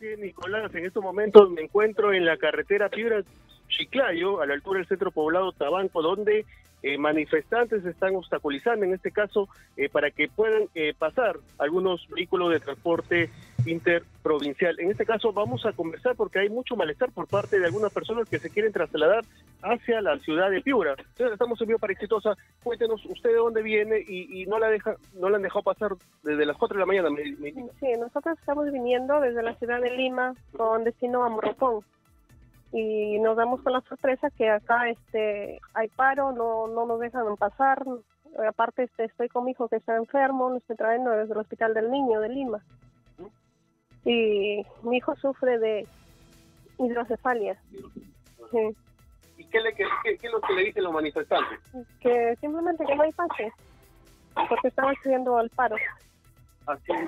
Sí, Nicolás, en estos momentos me encuentro en la carretera Piura Chiclayo, a la altura del centro poblado Tabanco, donde eh, manifestantes están obstaculizando, en este caso, eh, para que puedan eh, pasar algunos vehículos de transporte interprovincial. En este caso vamos a conversar porque hay mucho malestar por parte de algunas personas que se quieren trasladar hacia la ciudad de Piura. Entonces estamos en vivo para Exitosa. Cuéntenos usted de dónde viene y, no la deja, no la han dejado pasar desde las 4 de la mañana. sí, nosotros estamos viniendo desde la ciudad de Lima con destino a Morropón y nos damos con la sorpresa que acá este hay paro, no, no nos dejan pasar. Aparte este, estoy con mi hijo que está enfermo, lo estoy trayendo desde el Hospital del Niño de Lima. Y mi hijo sufre de hidrocefalia. ¿Y qué, le, qué, qué, es lo que le dicen los manifestantes? Que simplemente que no hay pase, porque están haciendo el paro.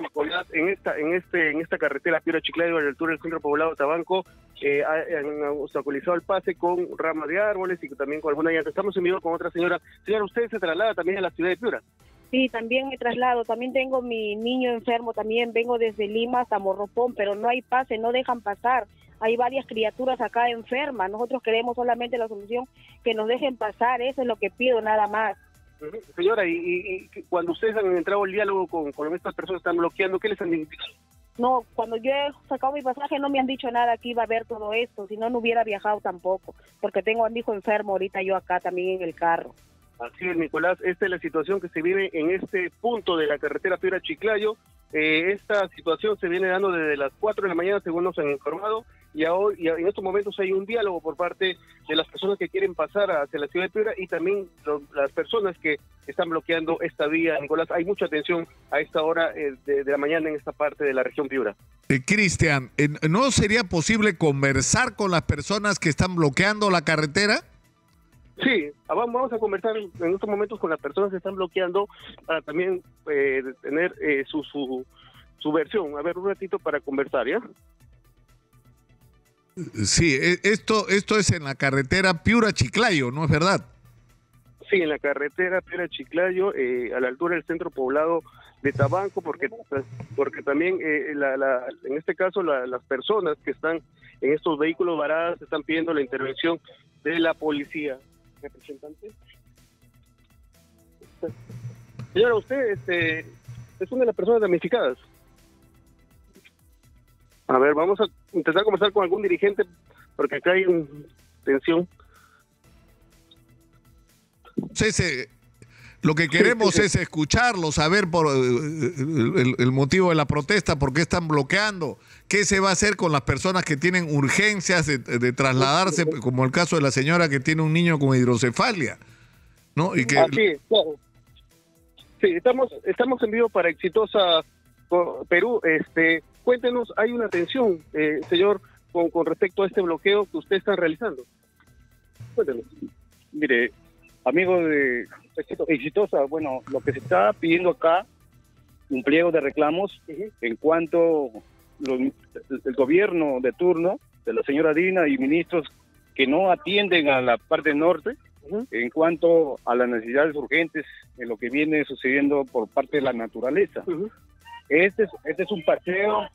Nicolás, en esta, en este, en esta carretera Piura Chiclayo, a la altura del centro poblado de Tabanco, eh, han obstaculizado el pase con ramas de árboles y también con alguna llanta. Estamos en vivo con otra señora. Señora, ¿usted se traslada también a la ciudad de Piura? Sí, también me traslado. También tengo mi niño enfermo. También vengo desde Lima hasta Morropón, pero no hay pase, no dejan pasar. Hay varias criaturas acá enfermas. Nosotros queremos solamente la solución que nos dejen pasar. Eso es lo que pido, nada más. Señora, y, cuando ustedes han entrado al diálogo con, con estas personas que están bloqueando, ¿qué les han dicho? No, cuando yo he sacado mi pasaje no me han dicho nada que iba a haber todo esto, si no, no hubiera viajado tampoco, porque tengo a mi hijo enfermo ahorita yo acá también en el carro. Así es, Nicolás, esta es la situación que se vive en este punto de la carretera Piura Chiclayo. Eh, esta situación se viene dando desde las 4 de la mañana, según nos han informado, y, ahora, y en estos momentos hay un diálogo por parte de las personas que quieren pasar hacia la ciudad de Piura y también las personas que están bloqueando esta vía. Nicolás, hay mucha atención a esta hora eh, de, la mañana en esta parte de la región Piura. Eh, Cristian, ¿no sería posible conversar con las personas que están bloqueando la carretera? Sí, ah, vamos a conversar en estos momentos con las personas que están bloqueando para también eh, tener eh, su, su, su versión. A ver, un ratito para conversar, ¿ya? Sí, e, esto, esto es en la carretera Piura-Chiclayo, ¿no es verdad? Sí, en la carretera Piura-Chiclayo, eh, a la altura del centro poblado de Tabanco, porque, porque también eh, la, en este caso las personas que están en estos vehículos varadas están pidiendo la intervención de la policía representante. Señora, usted este, es una de las personas damnificadas. A ver, vamos a intentar conversar con algún dirigente porque acá hay tensión. Sí, lo que queremos es escucharlo, saber por eh, el, motivo de la protesta, por qué están bloqueando, qué se va a hacer con las personas que tienen urgencias de, trasladarse, como el caso de la señora que tiene un niño con hidrocefalia, ¿no? Y que... Sí, estamos, estamos en vivo para Exitosa Perú. Este, cuéntenos, hay una tensión, eh, señor, con, con respecto a este bloqueo que usted está realizando. Cuéntenos. Mire, amigo de exitosa. Bueno, lo que se está pidiendo acá, un pliego de reclamos en cuanto el gobierno de turno de la señora Dina y ministros que no atienden a la parte norte en cuanto a las necesidades urgentes en lo que viene sucediendo por parte de la naturaleza. Este es, este es un paseo,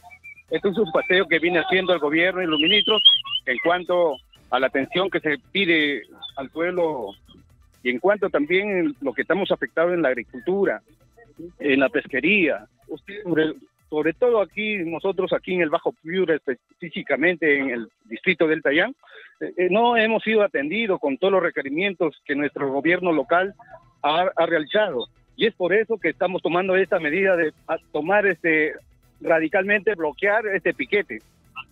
este es un paseo que viene haciendo el gobierno y los ministros en cuanto a la atención que se pide al pueblo y en cuanto también lo que estamos afectados en la agricultura, en la pesquería, sobre, todo aquí, nosotros aquí en el Bajo Piura, específicamente en el distrito del Tayán, eh, eh, no hemos sido atendidos con todos los requerimientos que nuestro gobierno local ha, realizado. Y es por eso que estamos tomando esta medida de tomar este radicalmente bloquear este piquete.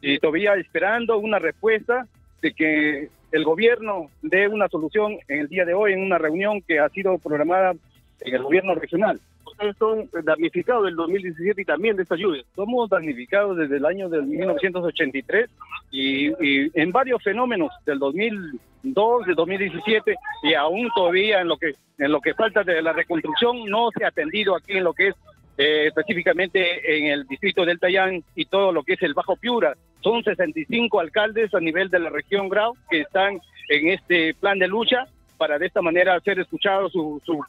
Y todavía esperando una respuesta de que el gobierno dé una solución en el día de hoy en una reunión que ha sido programada en el gobierno regional. Ustedes son damnificados del 2017 y también de esta lluvia. Somos damnificados desde el año del 1983 y, y en varios fenómenos del 2002, del 2017 y aún todavía en lo que en lo que falta de la reconstrucción no se ha atendido aquí en lo que es eh, específicamente en el distrito del Tayán y todo lo que es el Bajo Piura. Son 65 alcaldes a nivel de la región Grau que están en este plan de lucha para de esta manera hacer escuchado su, su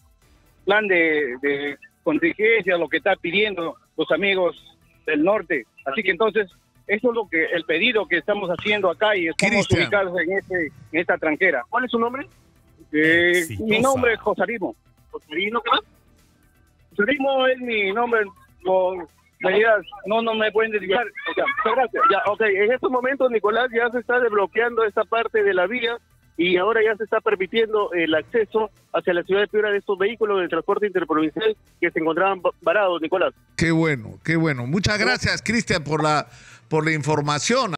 plan de, de contingencia, lo que está pidiendo los amigos del norte. Así que entonces eso es lo que el pedido que estamos haciendo acá y estamos ubicados en, este, en esta tranquera. ¿Cuál es su nombre? Eh, mi nombre es Josarimo. ¿Josarino qué más? Josarimo es mi nombre con medidas, no, no me pueden sea, muchas gracias. Ya, ok, en estos momentos, Nicolás, ya se está desbloqueando esta parte de la vía y ahora ya se está permitiendo el acceso hacia la ciudad de Piura de estos vehículos de transporte interprovincial que se encontraban va- varados, Nicolás. Qué bueno, qué bueno. Muchas gracias, Cristian, por la, por la información.